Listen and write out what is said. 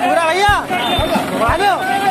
भूरा भैया।